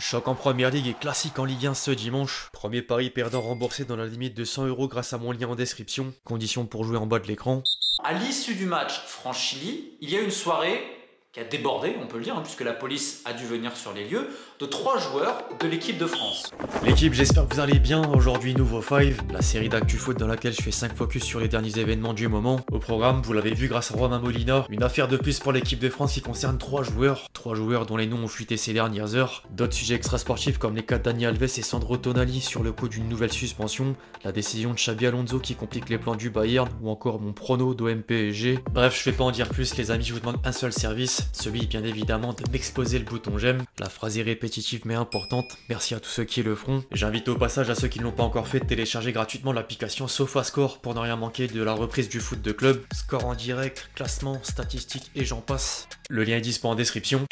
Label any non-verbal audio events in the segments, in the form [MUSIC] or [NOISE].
Choc en première ligue et classique en Ligue 1 ce dimanche. Premier pari perdant remboursé dans la limite de 100 euros grâce à mon lien en description. Conditions pour jouer en bas de l'écran. À l'issue du match France-Chili, il y a une soirée qui a débordé, on peut le dire, hein, puisque la police a dû venir sur les lieux, de trois joueurs de l'équipe de France. L'équipe, j'espère que vous allez bien. Aujourd'hui, nouveau 5, la série d'actu foot dans laquelle je fais 5 focus sur les derniers événements du moment. Au programme, vous l'avez vu grâce à Romain Molina, une affaire de plus pour l'équipe de France qui concerne trois joueurs. Trois joueurs dont les noms ont fuité ces dernières heures. D'autres sujets extrasportifs comme les cas de Dani Alves et Sandro Tonali sur le coup d'une nouvelle suspension. La décision de Xabi Alonso qui complique les plans du Bayern ou encore mon prono d'OMPG. Bref, je vais pas en dire plus les amis, je vous demande un seul service celui bien évidemment de m'exposer le bouton j'aime. La phrase est mais importante, merci à tous ceux qui le feront. J'invite au passage à ceux qui ne l'ont pas encore fait de télécharger gratuitement l'application SofaScore pour ne rien manquer de la reprise du foot de club. Score en direct, classement, statistiques et j'en passe. Le lien est disponible en description.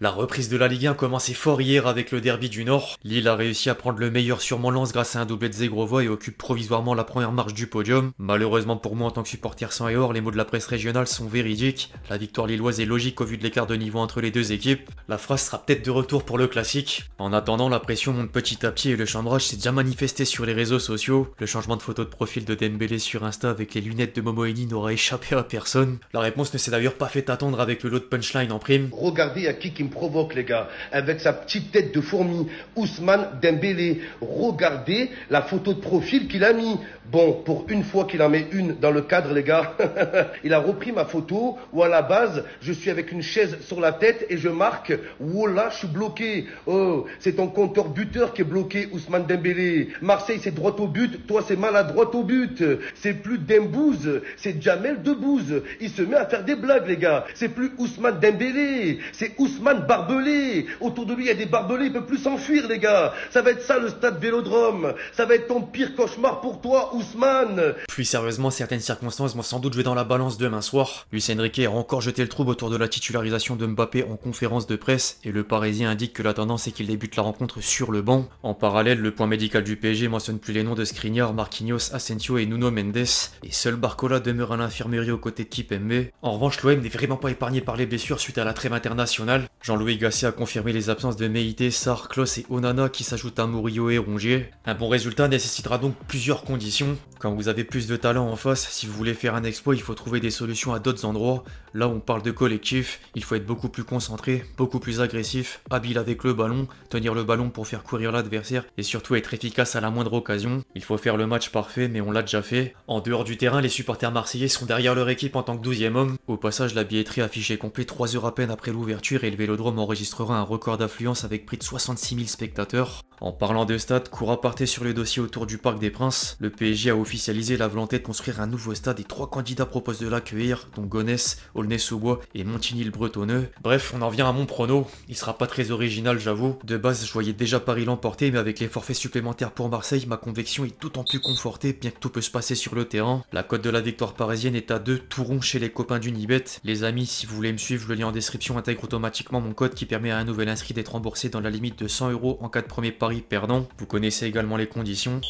La reprise de la Ligue 1 commençait fort hier avec le derby du Nord. Lille a réussi à prendre le meilleur sur Lance grâce à un doublé de Zegrovois et occupe provisoirement la première marche du podium. Malheureusement pour moi en tant que supporter sans et or, les mots de la presse régionale sont véridiques. La victoire lilloise est logique au vu de l'écart de niveau entre les deux équipes. La phrase sera peut-être de retour pour le classique. En attendant, la pression monte petit à petit et le chambrage s'est déjà manifesté sur les réseaux sociaux. Le changement de photo de profil de Dembélé sur Insta avec les lunettes de Momoeni n'aura échappé à personne. La réponse ne s'est d'ailleurs pas fait attendre avec le lot de punchline en prime. Regardez à qui provoque, les gars, avec sa petite tête de fourmi, Ousmane Dembélé. Regardez la photo de profil qu'il a mis. Bon, pour une fois qu'il en met une dans le cadre, les gars, [LAUGHS] il a repris ma photo où à la base, je suis avec une chaise sur la tête et je marque, oh là, je suis bloqué. Oh, c'est ton compteur buteur qui est bloqué, Ousmane Dembélé. Marseille, c'est droit au but. Toi, c'est maladroit au but. C'est plus Dembouze, c'est Jamel Debouze. Il se met à faire des blagues, les gars. C'est plus Ousmane Dembélé, c'est Ousmane Barbelé. Autour de lui, il y a des barbelés, il peut plus s'enfuir, les gars. Ça va être ça, le stade Vélodrome. Ça va être ton pire cauchemar pour toi, Ousmane Plus sérieusement, certaines circonstances vont sans doute jouer dans la balance demain soir. Lucien Riquet a encore jeté le trouble autour de la titularisation de Mbappé en conférence de presse et le Parisien indique que la tendance est qu'il débute la rencontre sur le banc. En parallèle, le point médical du PSG mentionne plus les noms de Skriniar, Marquinhos, Asensio et Nuno Mendes et seul Barcola demeure à l'infirmerie aux côtés de Kipembe. En revanche, l'OM n'est vraiment pas épargné par les blessures suite à la trêve internationale. Jean-Louis Gasset a confirmé les absences de Meite, Sar, Klos et Onana qui s'ajoutent à Murillo et Rongier. Un bon résultat nécessitera donc plusieurs conditions. Quand vous avez plus de talent en face, si vous voulez faire un exploit, il faut trouver des solutions à d'autres endroits. Là où on parle de collectif, il faut être beaucoup plus concentré, beaucoup plus agressif, habile avec le ballon, tenir le ballon pour faire courir l'adversaire et surtout être efficace à la moindre occasion. Il faut faire le match parfait, mais on l'a déjà fait. En dehors du terrain, les supporters marseillais sont derrière leur équipe en tant que 12e homme. Au passage, la billetterie affichée complet 3 heures à peine après l'ouverture et vélodrome enregistrera un record d'affluence avec près de 66 000 spectateurs. En parlant de stade, Koura partait sur le dossier autour du Parc des Princes. Le PSG a officialisé la volonté de construire un nouveau stade et trois candidats proposent de l'accueillir, dont Gonesse, Aulnay-sous-Bois et Montigny-le-Bretonneux. Bref, on en vient à mon prono. Il sera pas très original, j'avoue. De base, je voyais déjà Paris l'emporter, mais avec les forfaits supplémentaires pour Marseille, ma conviction est d'autant plus confortée, bien que tout peut se passer sur le terrain. La cote de la victoire parisienne est à 2 tout rond chez les copains d'Unibet. Les amis, si vous voulez me suivre, le lien en description intègre automatiquement mon code qui permet à un nouvel inscrit d'être remboursé dans la limite de 100 euros en cas de premier pari perdant. Vous connaissez également les conditions.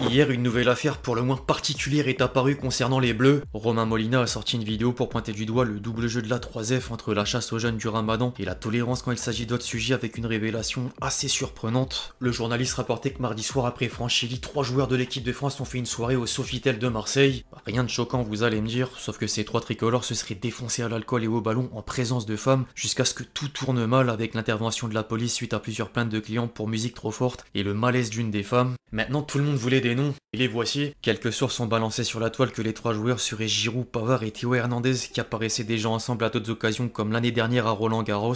Hier, une nouvelle affaire pour le moins particulière est apparue concernant les Bleus. Romain Molina a sorti une vidéo pour pointer du doigt le double jeu de la 3F entre la chasse aux jeunes du ramadan et la tolérance quand il s'agit d'autres sujets avec une révélation assez surprenante. Le journaliste rapportait que mardi soir après Franchili, trois joueurs de l'équipe de France ont fait une soirée au Sofitel de Marseille. Rien de choquant vous allez me dire, sauf que ces trois tricolores se seraient défoncés à l'alcool et au ballon en présence de femmes jusqu'à ce que tout tourne mal avec l'intervention de la police suite à plusieurs plaintes de clients pour musique trop et le malaise d'une des femmes. Maintenant tout le monde voulait des noms, et les voici. Quelques sources ont balancé sur la toile que les trois joueurs seraient Giroud, Pavard et Théo Hernandez qui apparaissaient déjà ensemble à d'autres occasions comme l'année dernière à Roland Garros.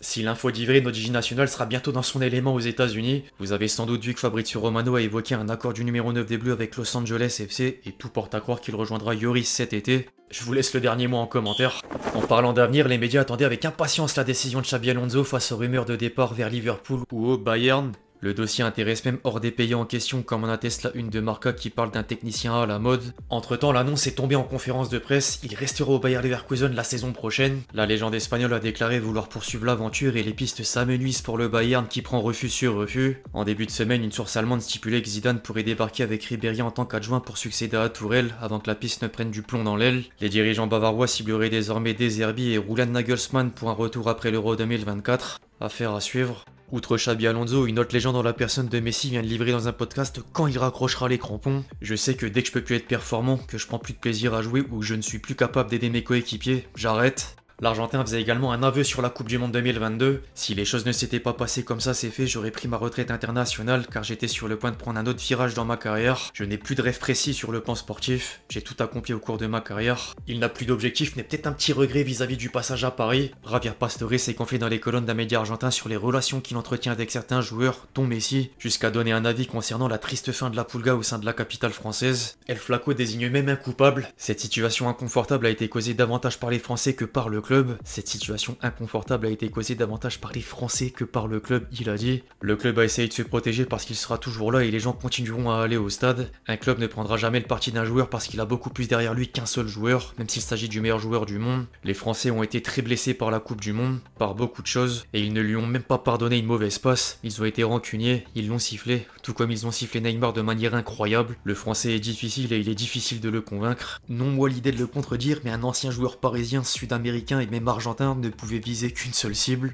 Si l'info vrai, notre Gigi national sera bientôt dans son élément aux États-Unis. Vous avez sans doute vu que Fabrizio Romano a évoqué un accord du numéro 9 des Bleus avec Los Angeles FC et tout porte à croire qu'il rejoindra Yoris cet été. Je vous laisse le dernier mot en commentaire. En parlant d'avenir, les médias attendaient avec impatience la décision de Xabi Alonso face aux rumeurs de départ vers Liverpool ou au Bayern. Le dossier intéresse même hors des pays en question, comme en atteste la une de Marca qui parle d'un technicien à la mode. Entre temps, l'annonce est tombée en conférence de presse, il restera au Bayer Leverkusen la saison prochaine. La légende espagnole a déclaré vouloir poursuivre l'aventure et les pistes s'amenuisent pour le Bayern qui prend refus sur refus. En début de semaine, une source allemande stipulait que Zidane pourrait débarquer avec Ribéry en tant qu'adjoint pour succéder à Tourelle avant que la piste ne prenne du plomb dans l'aile. Les dirigeants bavarois cibleraient désormais Deserbi et Roland Nagelsmann pour un retour après l'Euro 2024. Affaire à suivre. Outre Xabi Alonso, une autre légende dans la personne de Messi vient de livrer dans un podcast quand il raccrochera les crampons. Je sais que dès que je peux plus être performant, que je prends plus de plaisir à jouer ou que je ne suis plus capable d'aider mes coéquipiers, j'arrête. L'Argentin faisait également un aveu sur la Coupe du Monde 2022. Si les choses ne s'étaient pas passées comme ça, c'est fait, j'aurais pris ma retraite internationale car j'étais sur le point de prendre un autre virage dans ma carrière. Je n'ai plus de rêve précis sur le plan sportif. J'ai tout accompli au cours de ma carrière. Il n'a plus d'objectif, mais peut-être un petit regret vis-à-vis du passage à Paris. Javier Pastore s'est confié dans les colonnes d'un média argentin sur les relations qu'il entretient avec certains joueurs, dont Messi, jusqu'à donner un avis concernant la triste fin de la Pulga au sein de la capitale française. El Flaco désigne même un coupable. Cette situation inconfortable a été causée davantage par les Français que par le Cette situation inconfortable a été causée davantage par les Français que par le club, il a dit. Le club a essayé de se protéger parce qu'il sera toujours là et les gens continueront à aller au stade. Un club ne prendra jamais le parti d'un joueur parce qu'il a beaucoup plus derrière lui qu'un seul joueur, même s'il s'agit du meilleur joueur du monde. Les Français ont été très blessés par la Coupe du Monde, par beaucoup de choses, et ils ne lui ont même pas pardonné une mauvaise passe. Ils ont été rancuniers, ils l'ont sifflé, tout comme ils ont sifflé Neymar de manière incroyable. Le Français est difficile et il est difficile de le convaincre. Non moi l'idée de le contredire, mais un ancien joueur parisien, sud-américain et même argentin ne pouvait viser qu'une seule cible.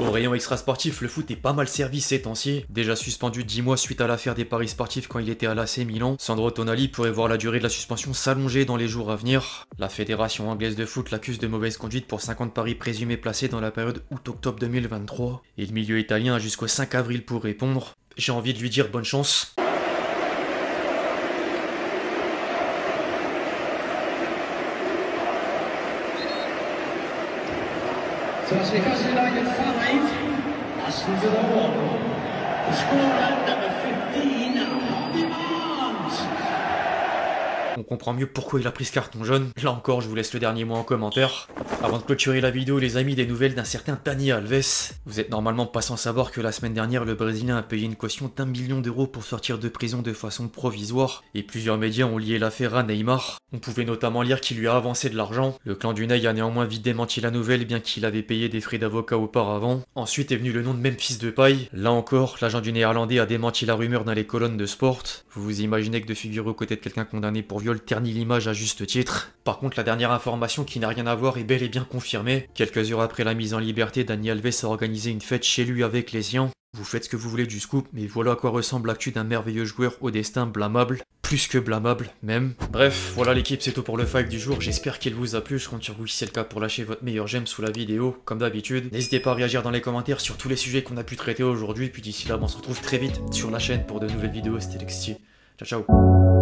Au rayon extra sportif, le foot est pas mal servi ces temps-ci. Déjà suspendu 10 mois suite à l'affaire des paris sportifs quand il était à l'AC Milan, Sandro Tonali pourrait voir la durée de la suspension s'allonger dans les jours à venir. La fédération anglaise de foot l'accuse de mauvaise conduite pour 50 paris présumés placés dans la période août-octobre 2023. Et le milieu italien a jusqu'au 5 avril pour répondre. J'ai envie de lui dire bonne chance. So it's because United 5, Aston Villa 1. The scorer, number 15, demands. On comprend mieux pourquoi il a pris ce carton jaune. Là encore, je vous laisse le dernier mot en commentaire. Avant de clôturer la vidéo, les amis, des nouvelles d'un certain Dani Alves. Vous êtes normalement pas sans savoir que la semaine dernière, le Brésilien a payé une caution d'un million d'euros pour sortir de prison de façon provisoire, et plusieurs médias ont lié l'affaire à Neymar. On pouvait notamment lire qu'il lui a avancé de l'argent. Le clan du Ney a néanmoins vite démenti la nouvelle, bien qu'il avait payé des frais d'avocat auparavant. Ensuite est venu le nom de Memphis de paille. Là encore, l'agent du néerlandais a démenti la rumeur dans les colonnes de Sport. Vous vous imaginez que de figurer aux côtés de quelqu'un condamné pour viol ternit l'image à juste titre. Par contre, la dernière information qui n'a rien à voir est bel et bien confirmée. Quelques heures après la mise en liberté, Dani Alves a organisé une fête chez lui avec les siens. Vous faites ce que vous voulez du scoop, mais voilà à quoi ressemble l'actu d'un merveilleux joueur au destin blâmable. Plus que blâmable, même. Bref, voilà l'équipe, c'est tout pour le 5 du jour. J'espère qu'il vous a plu. Je compte sur vous si c'est le cas pour lâcher votre meilleur j'aime sous la vidéo, comme d'habitude. N'hésitez pas à réagir dans les commentaires sur tous les sujets qu'on a pu traiter aujourd'hui. Puis d'ici là, on se retrouve très vite sur la chaîne pour de nouvelles vidéos. C'était Lexi. Ciao, ciao.